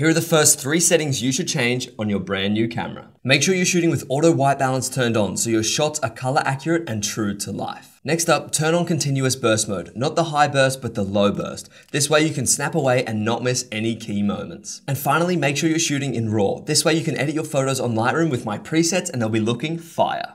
Here are the first three settings you should change on your brand new camera. Make sure you're shooting with auto white balance turned on so your shots are color accurate and true to life. Next up, turn on continuous burst mode, not the high burst but the low burst. This way you can snap away and not miss any key moments. And finally, make sure you're shooting in RAW. This way you can edit your photos on Lightroom with my presets and they'll be looking fire.